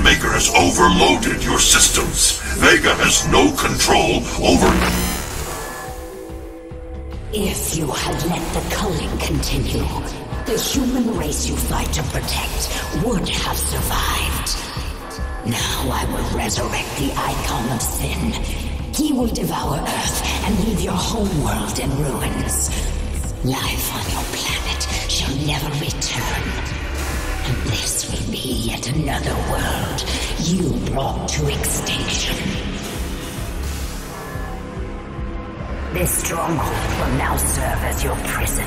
Dawnmaker has overloaded your systems. Vega has no control over... If you had let the culling continue, the human race you fight to protect would have survived. Now I will resurrect the Icon of Sin. He will devour Earth and leave your homeworld in ruins. Life on your planet shall never return. This will be yet another world you brought to extinction. This stronghold will now serve as your prison.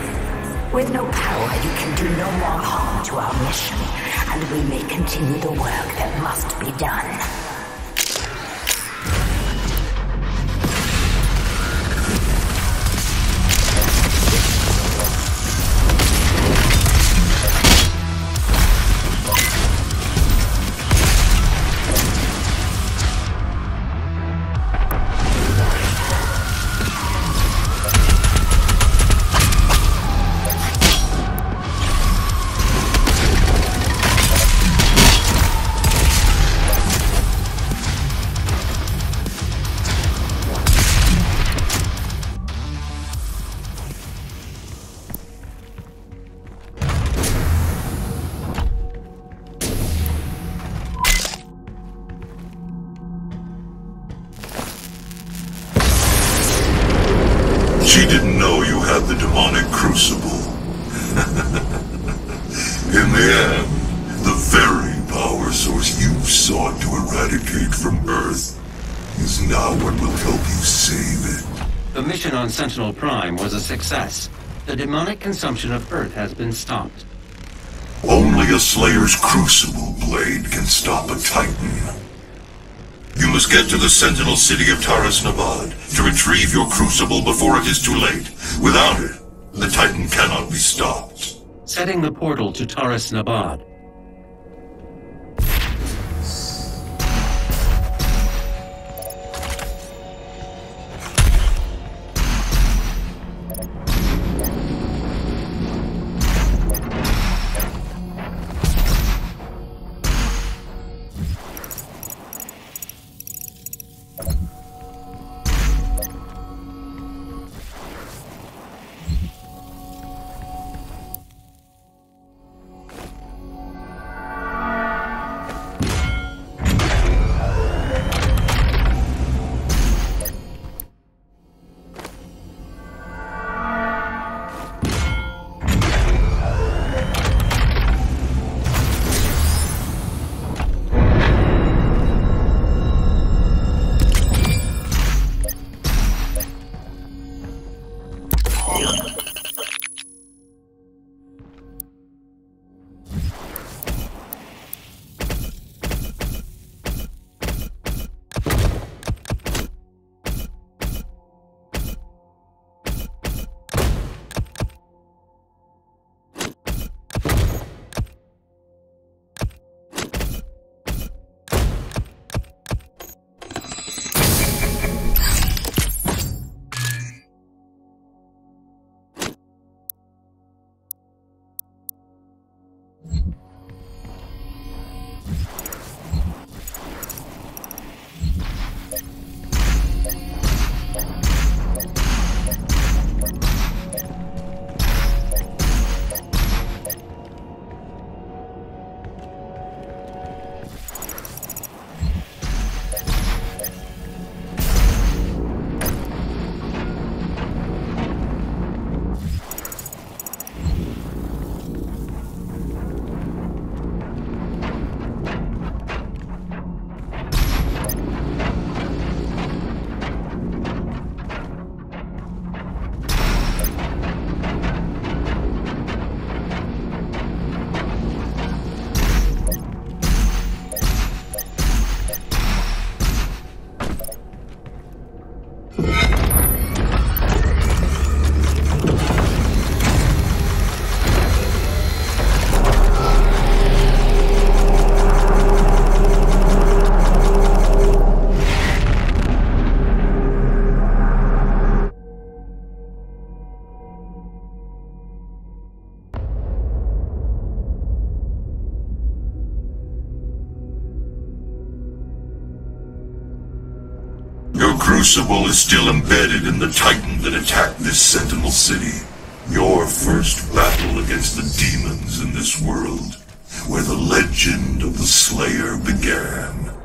With no power, you can do no more harm to our mission, and we may continue the work that must be done. Crucible. In the end, the very power source you sought to eradicate from Earth is now what will help you save it. The mission on Sentinel Prime was a success. The demonic consumption of Earth has been stopped. Only a Slayer's Crucible blade can stop a Titan. You must get to the Sentinel city of Taras Nabad to retrieve your Crucible before it is too late. Without it, the Titan cannot be stopped. Setting the portal to Taras Nabad. Crucible is still embedded in the Titan that attacked this Sentinel City. Your first battle against the demons in this world, where the legend of the Slayer began.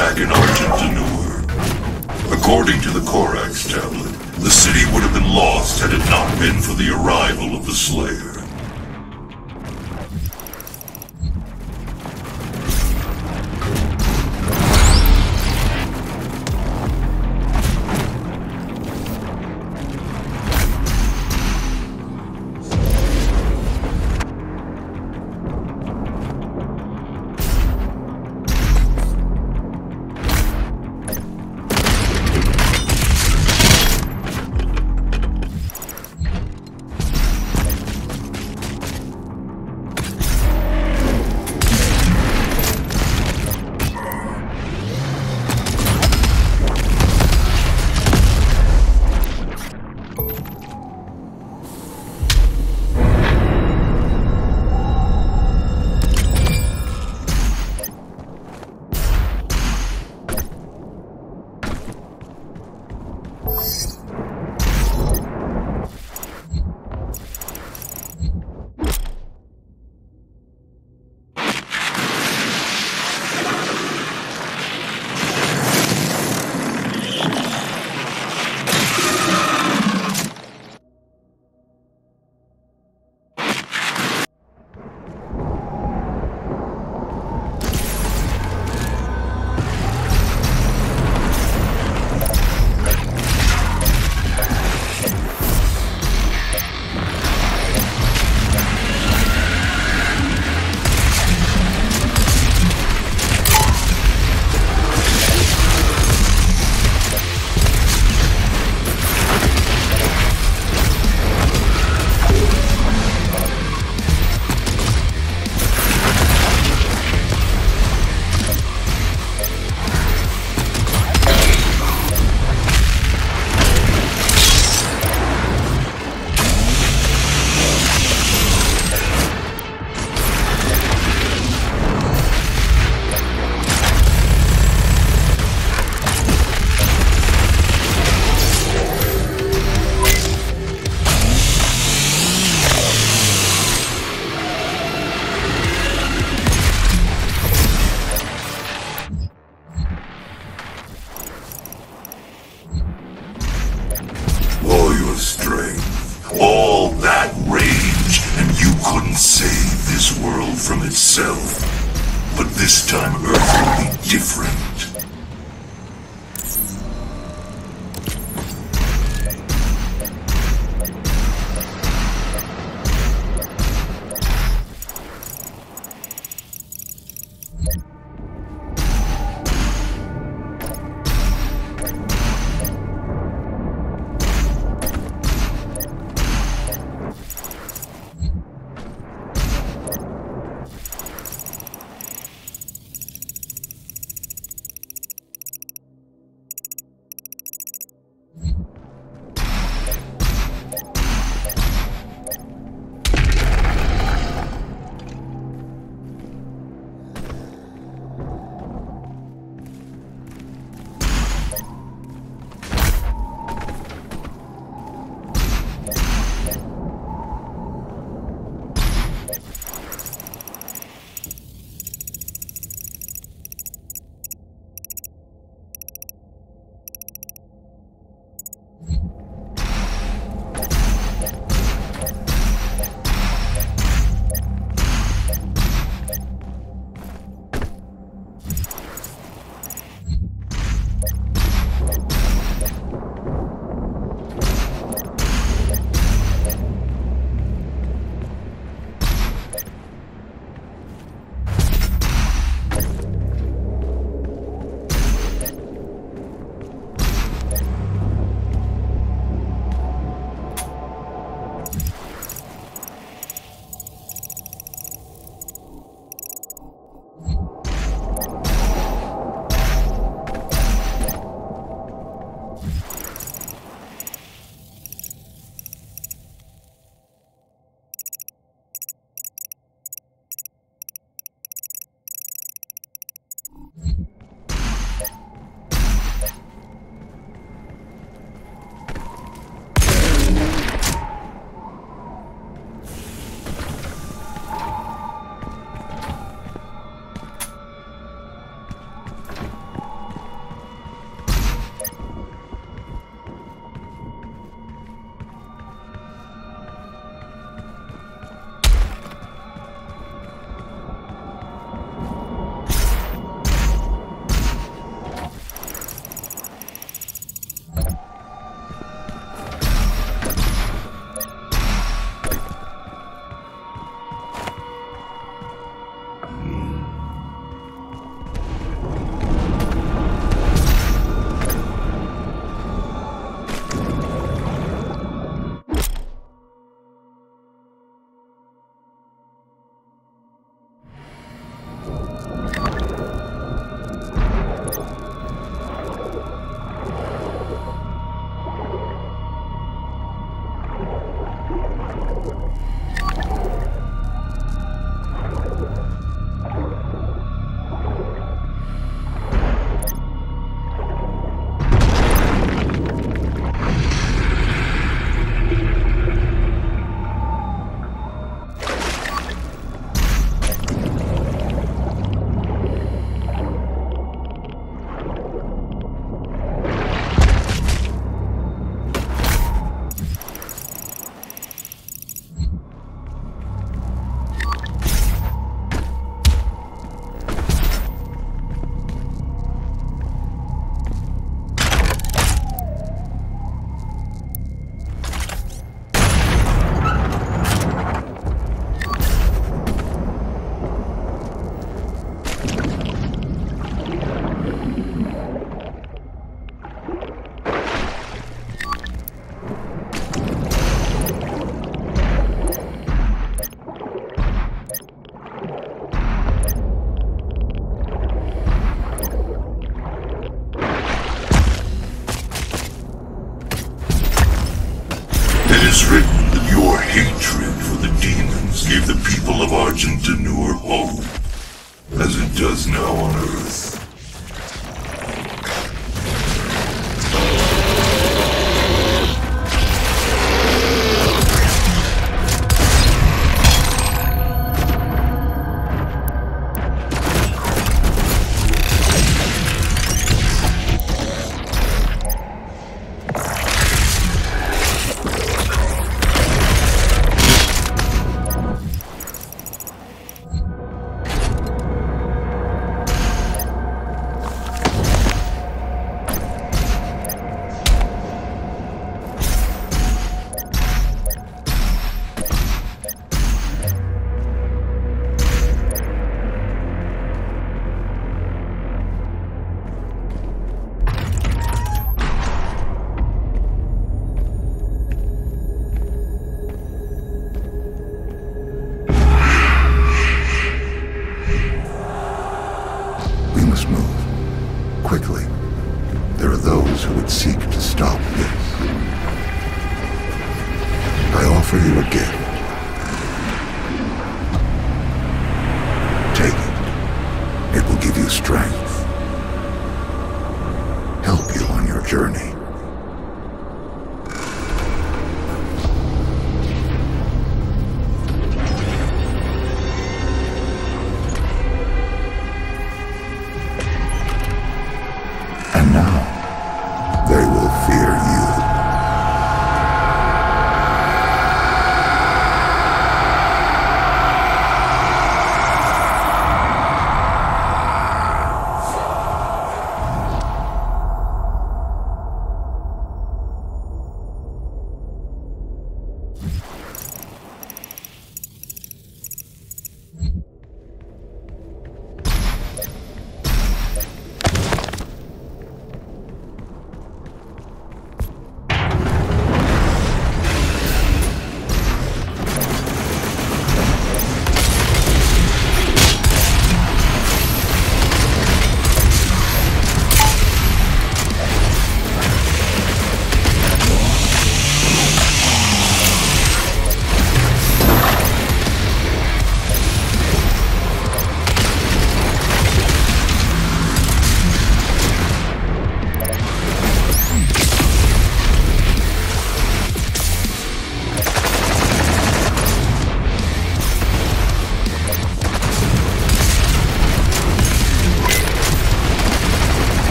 Attack world from itself. But this time Earth will be different.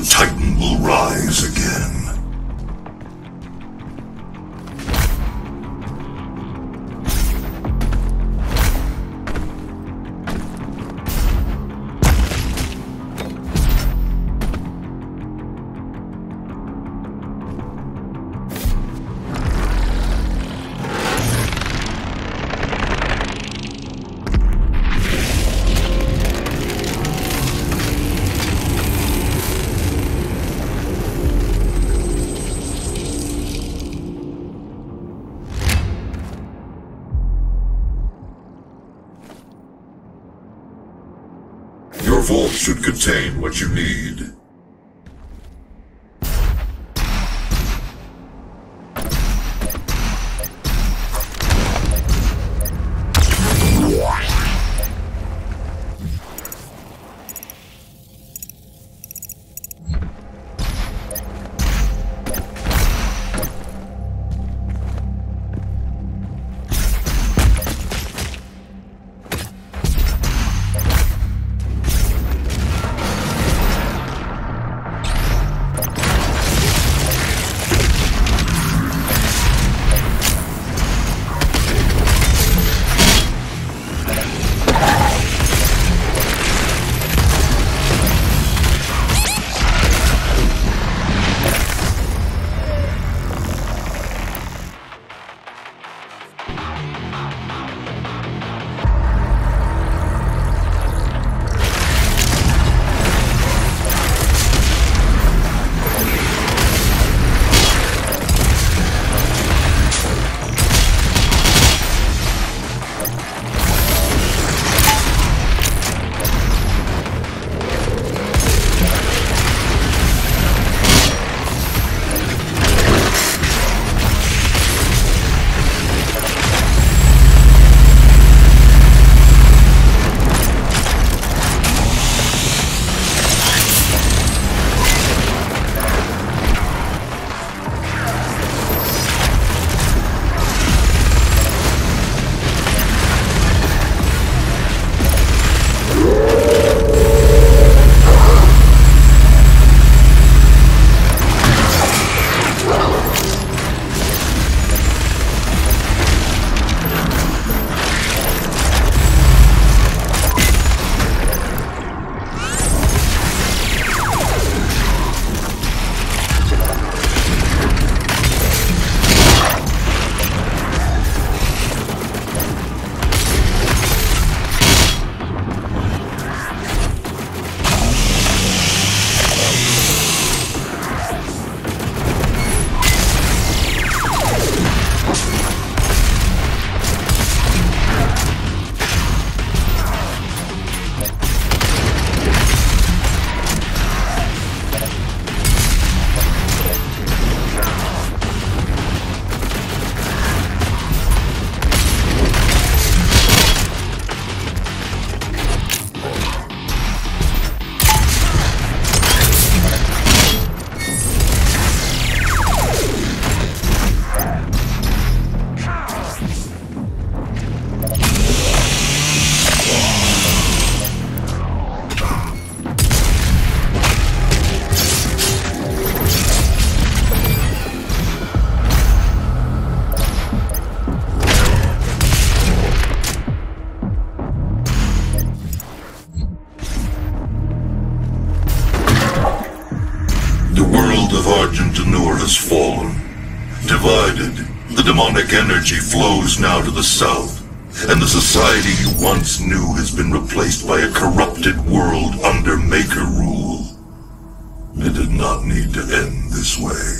The Titan will rise again. Contain what you need. Society you once knew has been replaced by a corrupted world under Maykr rule. It did not need to end this way.